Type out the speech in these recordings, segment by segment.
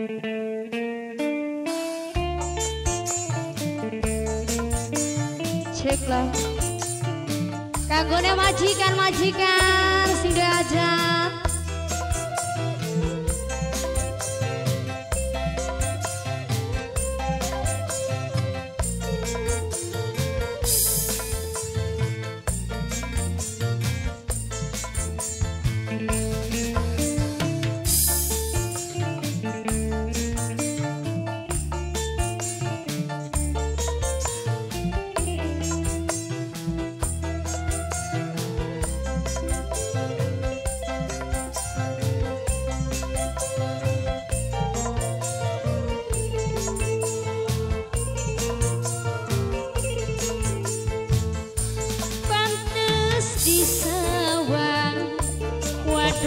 Cek lah. Kagone majikan majikan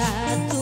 bisa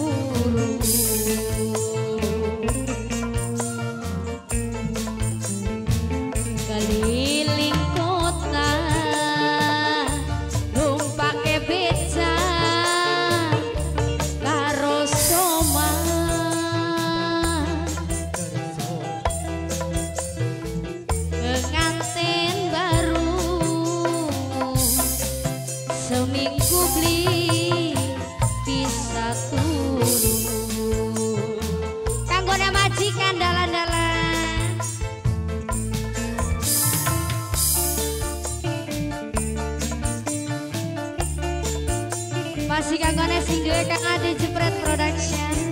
Masih kangen sing duwe Kang Ade Jepret Production.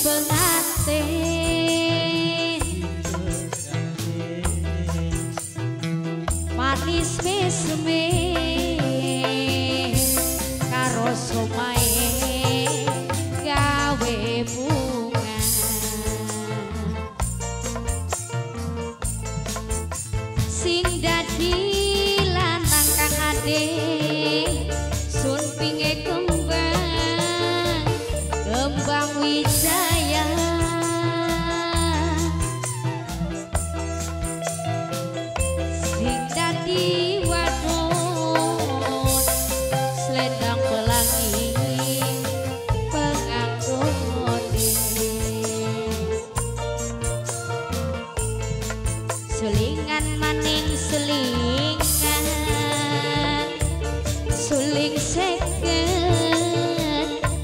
Pengantin manis mesme sulingan maning sulingan. Suling seket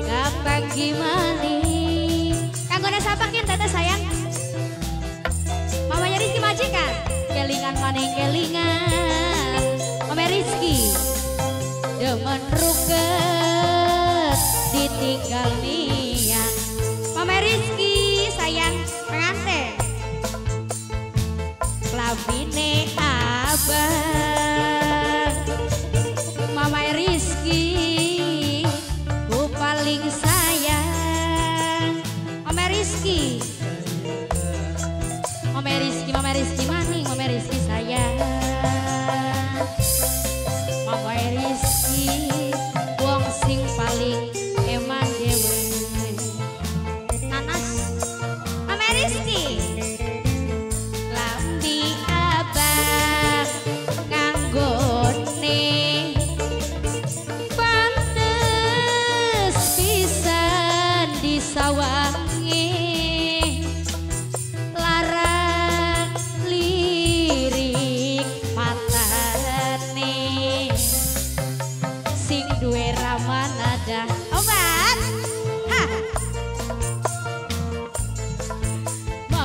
kapan gimana kanggo nasapakin tata sayang. Mamanya Rizky majikan kelingan maning kelingan. Mama Rizky. Demen ruket ditinggal nian ya. mama Rizky. back.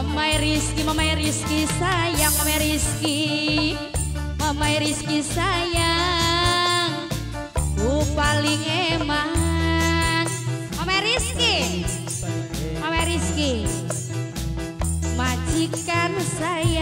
Mamai Rizky, Mamai Rizky sayang, Mamai Rizky, Mamai Rizky sayang, ku paling emang. Mamai Rizky, Mamai Rizky, majikan saya.